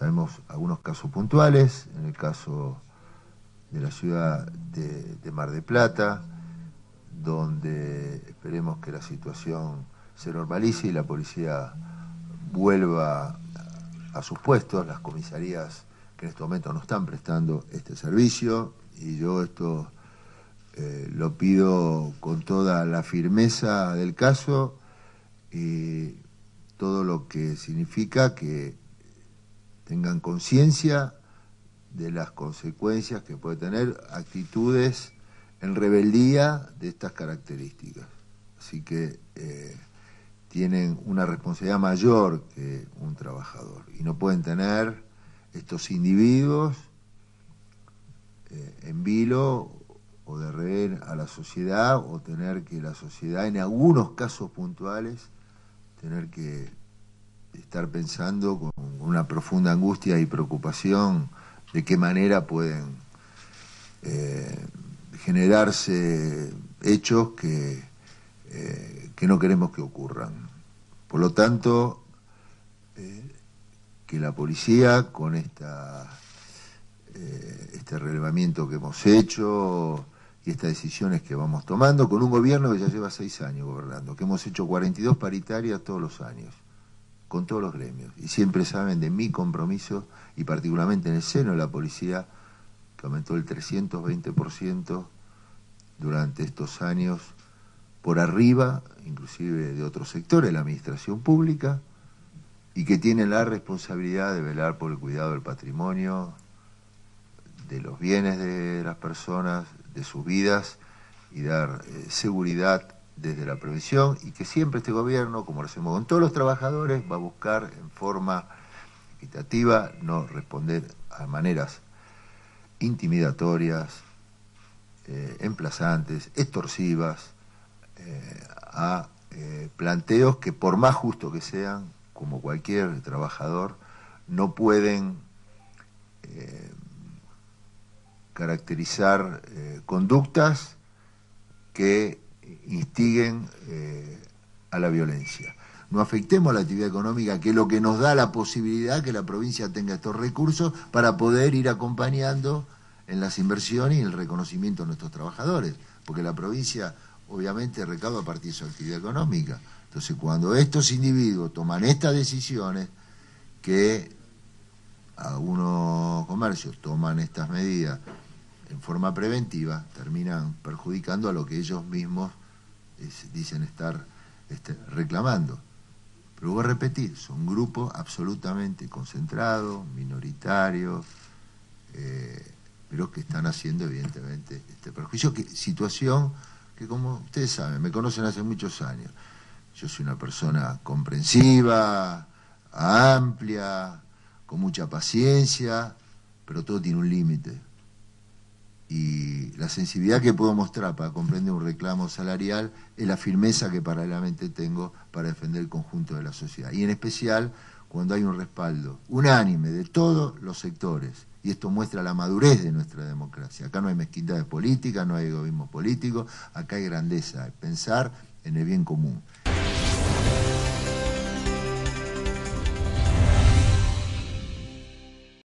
Sabemos algunos casos puntuales, en el caso de la ciudad de, Mar de Plata, donde esperemos que la situación se normalice y la policía vuelva a sus puestos, las comisarías que en este momento no están prestando este servicio y yo esto eh, lo pido con toda la firmeza del caso y todo lo que significa que tengan conciencia de las consecuencias que puede tener actitudes en rebeldía de estas características. Así que eh, tienen una responsabilidad mayor que un trabajador y no pueden tener estos individuos eh, en vilo o de rever a la sociedad o tener que la sociedad en algunos casos puntuales tener que estar pensando con una profunda angustia y preocupación de qué manera pueden eh, generarse hechos que, eh, que no queremos que ocurran. Por lo tanto, eh, que la policía, con esta, este relevamiento que hemos hecho y estas decisiones que vamos tomando, con un gobierno que ya lleva seis años gobernando, que hemos hecho 42 paritarias todos los años con todos los gremios. Y siempre saben de mi compromiso, y particularmente en el seno de la policía, que aumentó el 320% durante estos años, por arriba, inclusive de otros sectores de la administración pública, y que tienen la responsabilidad de velar por el cuidado del patrimonio, de los bienes de las personas, de sus vidas, y dar eh, seguridad desde la previsión y que siempre este gobierno, como lo hacemos con todos los trabajadores, va a buscar en forma equitativa no responder a maneras intimidatorias, eh, emplazantes, extorsivas, eh, a eh, planteos que por más justo que sean, como cualquier trabajador, no pueden caracterizar conductas que instiguen eh, a la violencia. No afectemos la actividad económica, que es lo que nos da la posibilidad que la provincia tenga estos recursos para poder ir acompañando en las inversiones y el reconocimiento de nuestros trabajadores, porque la provincia obviamente recauda a partir de su actividad económica. Entonces, cuando estos individuos toman estas decisiones, que algunos comercios toman estas medidas en forma preventiva, terminan perjudicando a lo que ellos mismos dicen estar este, reclamando. Pero voy a repetir, son grupos absolutamente concentrados, minoritarios, eh, pero que están haciendo evidentemente este perjuicio, que, situación que como ustedes saben, me conocen hace muchos años, yo soy una persona comprensiva, amplia, con mucha paciencia, pero todo tiene un límite y la sensibilidad que puedo mostrar para comprender un reclamo salarial es la firmeza que paralelamente tengo para defender el conjunto de la sociedad. Y en especial cuando hay un respaldo unánime de todos los sectores. Y esto muestra la madurez de nuestra democracia. Acá no hay mezquindades políticas, no hay egoísmo político, acá hay grandeza, pensar en el bien común.